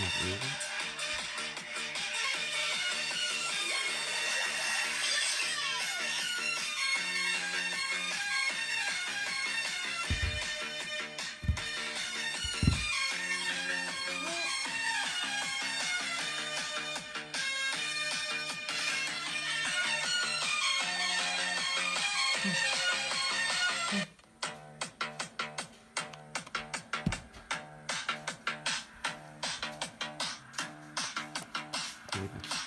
Not really. Maybe.